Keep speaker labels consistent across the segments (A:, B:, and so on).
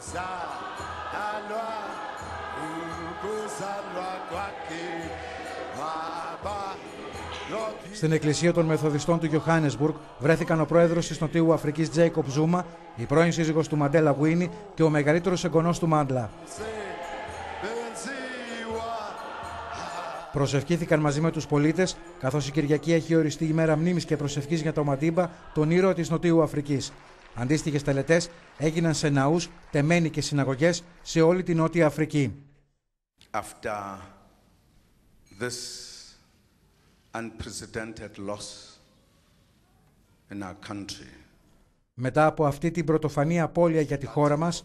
A: kuzalwa ukuzalwa kwakhe baba
B: Στην εκκλησία των Μεθοδιστών του Johannesburg βρέθηκαν ο πρόεδρος της Νοτιού Αφρικής Τζέικοπ Ζούμα, η πρώην σύζυγος του Μαντέλα Γουίνι και ο μεγαλύτερος εγγονός του Μάντλα.
A: benziwa
B: Προσευχήθηκαν μαζί με τους πολίτες, καθώς η Κυριακή έχει οριστεί η μέρα μνήμης και προσευχής για το Μαντίμπα, τον ήρωα της Νοτιού Αφρικής. Αντίστοιχες τελετές έγιναν σε ναούς, τεμένοι και συναγωγές σε όλη την Νότια Αφρική.
C: after this unprecedented loss in our country,
B: Μετά από αυτή την πρωτοφανή απώλεια για τη χώρα μας,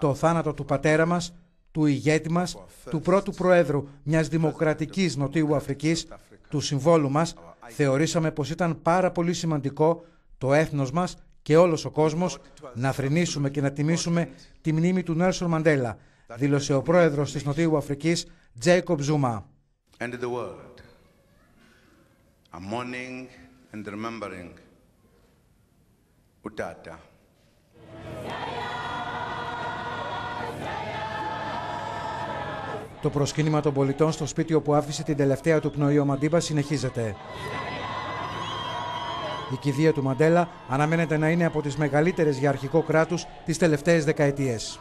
B: το θάνατο του πατέρα μας, του ηγέτη μας, του πρώτου Προέδρου μιας δημοκρατικής Νοτιού Αφρικής, του συμβόλου μας, θεωρήσαμε πως ήταν πάρα πολύ σημαντικό το έθνος μας και όλος ο κόσμος να θρηνήσουμε και να τιμήσουμε τη μνήμη του Νέλσον Μαντέλα, δήλωσε ο πρόεδρος της Νοτιού Αφρικής, Τζέικοπ Ζούμα.
C: and the world are mourning and remembering Utata.
B: Το προσκύνημα των πολιτών στο σπίτι όπου άφησε την τελευταία του πνοή ο Μαντίμπα συνεχίζεται. Η κηδεία του Μαντέλα αναμένεται να είναι από τις μεγαλύτερες για αρχικό κράτους τις τελευταίες δεκαετίες.